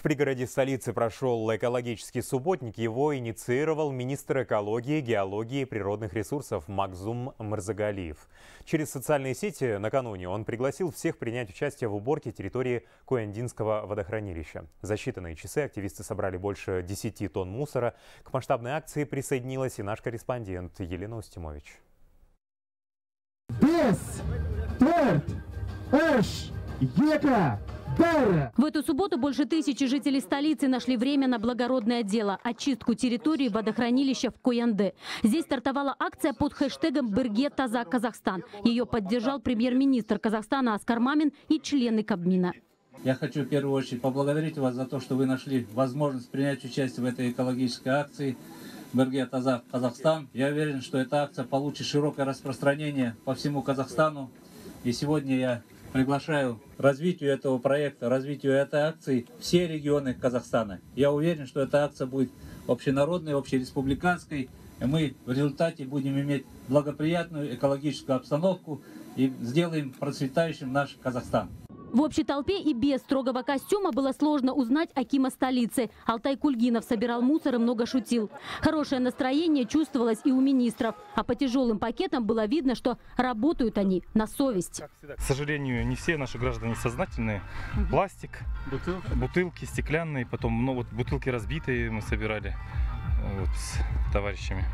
В пригороде столицы прошел экологический субботник. Его инициировал министр экологии, геологии и природных ресурсов Макзум Марзагалиев. Через социальные сети накануне он пригласил всех принять участие в уборке территории Куяндинского водохранилища. За считанные часы активисты собрали больше 10 тонн мусора. К масштабной акции присоединилась и наш корреспондент Елена Устимович. Без, тверд, эш, ека, в эту субботу больше тысячи жителей столицы нашли время на благородное дело – очистку территории водохранилища в Коянде. Здесь стартовала акция под хэштегом «Берге Таза Казахстан». Ее поддержал премьер-министр Казахстана Аскар Мамин и члены Кабмина. Я хочу в первую очередь поблагодарить вас за то, что вы нашли возможность принять участие в этой экологической акции «Берге Таза Казахстан». Я уверен, что эта акция получит широкое распространение по всему Казахстану. И сегодня я приглашаю развитию этого проекта, развитию этой акции все регионы Казахстана. Я уверен, что эта акция будет общенародной, общереспубликанской, и мы в результате будем иметь благоприятную экологическую обстановку и сделаем процветающим наш Казахстан. В общей толпе и без строгого костюма было сложно узнать Акима столицы. Алтай Кульгинов собирал мусор и много шутил. Хорошее настроение чувствовалось и у министров. А по тяжелым пакетам было видно, что работают они на совесть. К сожалению, не все наши граждане сознательные. Пластик, бутылки, бутылки стеклянные, потом ну, вот бутылки разбитые мы собирали вот, с товарищами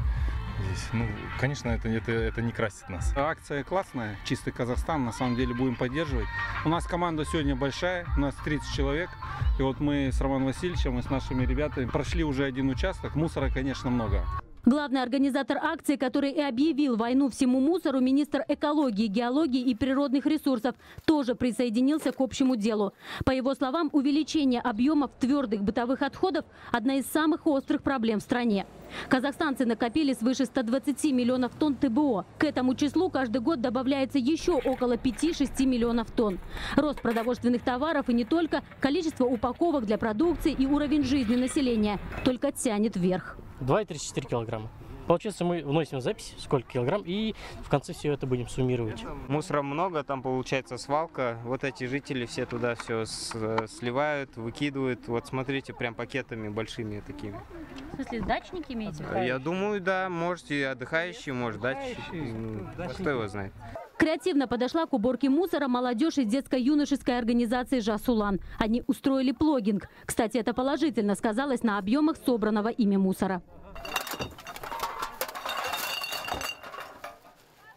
здесь. Ну, конечно, это, это, это не красит нас. Акция классная, чистый Казахстан, на самом деле будем поддерживать. У нас команда сегодня большая, у нас 30 человек. И вот мы с Романом Васильевичем и с нашими ребятами прошли уже один участок. Мусора, конечно, много. Главный организатор акции, который и объявил войну всему мусору, министр экологии, геологии и природных ресурсов, тоже присоединился к общему делу. По его словам, увеличение объемов твердых бытовых отходов – одна из самых острых проблем в стране. Казахстанцы накопили свыше 120 миллионов тонн ТБО. К этому числу каждый год добавляется еще около 5-6 миллионов тонн. Рост продовольственных товаров и не только, количество упаковок для продукции и уровень жизни населения только тянет вверх. 2,34 килограмма. Получается, мы вносим запись, сколько килограмм, и в конце все это будем суммировать. Мусора много, там получается свалка. Вот эти жители все туда все сливают, выкидывают. Вот смотрите, прям пакетами большими такими. В смысле, дачники имеете? Я думаю, да, можете отдыхающие, может, дачники. Кто его знает. Креативно подошла к уборке мусора молодежь из детско-юношеской организации «Жасулан». Они устроили плогинг. Кстати, это положительно сказалось на объемах собранного ими мусора.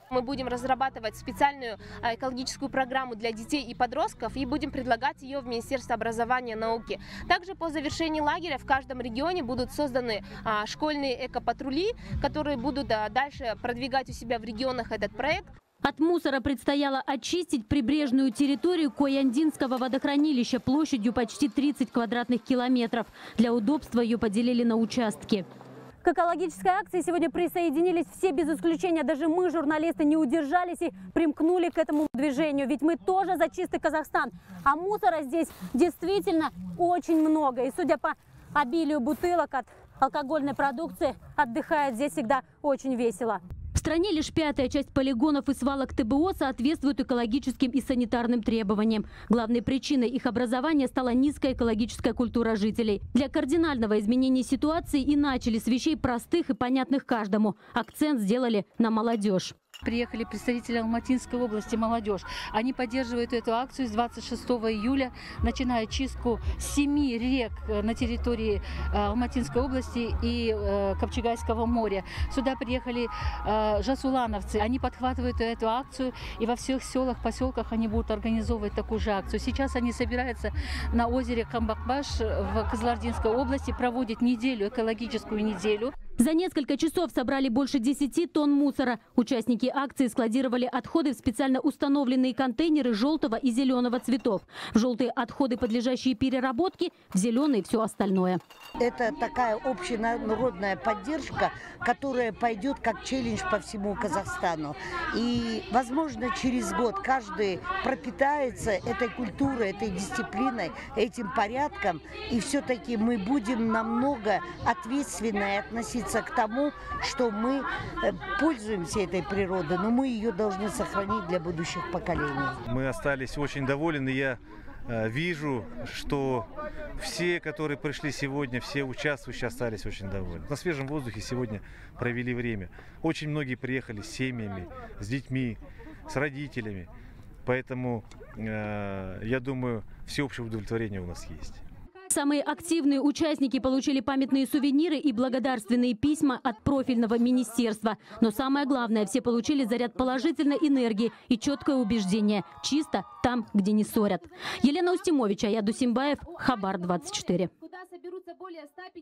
Мы будем разрабатывать специальную а, экологическую программу для детей и подростков и будем предлагать ее в Министерство образования и науки. Также по завершении лагеря в каждом регионе будут созданы а, школьные экопатрули, которые будут а, дальше продвигать у себя в регионах этот проект. От мусора предстояло очистить прибрежную территорию Кояндинского водохранилища площадью почти 30 квадратных километров. Для удобства ее поделили на участки. Экологической акции сегодня присоединились все без исключения. Даже мы, журналисты, не удержались и примкнули к этому движению. Ведь мы тоже за чистый Казахстан. А мусора здесь действительно очень много. И судя по обилию бутылок от алкогольной продукции, отдыхает здесь всегда очень весело. В стране лишь пятая часть полигонов и свалок ТБО соответствуют экологическим и санитарным требованиям. Главной причиной их образования стала низкая экологическая культура жителей. Для кардинального изменения ситуации и начали с вещей простых и понятных каждому. Акцент сделали на молодежь. Приехали представители Алматинской области «Молодежь». Они поддерживают эту акцию с 26 июля, начиная чистку семи рек э, на территории э, Алматинской области и э, Копчегайского моря. Сюда приехали жасулановцы. Они подхватывают эту акцию, и во всех селах, поселках они будут организовывать такую же акцию. Сейчас они собираются на озере Камбакбаш в Кызылординской области, проводят неделю, экологическую неделю. За несколько часов собрали больше 10 тонн мусора. Участники акции складировали отходы в специально установленные контейнеры желтого и зеленого цветов. В желтые отходы, подлежащие переработке, в зеленые все остальное. Это такая общенародная поддержка, которая пойдет как челлендж по всему Казахстану. И, возможно, через год каждый пропитается этой культурой, этой дисциплиной, этим порядком. И все-таки мы будем намного ответственнее относиться относиться к тому, что мы э, пользуемся этой природой, но мы ее должны сохранить для будущих поколений. Мы остались очень довольны. Я э, вижу, что все, которые пришли сегодня, все участвующие остались очень довольны. На свежем воздухе сегодня провели время. Очень многие приехали с семьями, с детьми, с родителями. Поэтому э, я думаю, всеобщее удовлетворение у нас есть. Самые активные участники получили памятные сувениры и благодарственные письма от профильного министерства. Но самое главное, все получили заряд положительной энергии и четкое убеждение – чисто там, где не ссорят. Елена Устимович, Аят Дусимбаев, Хабар 24.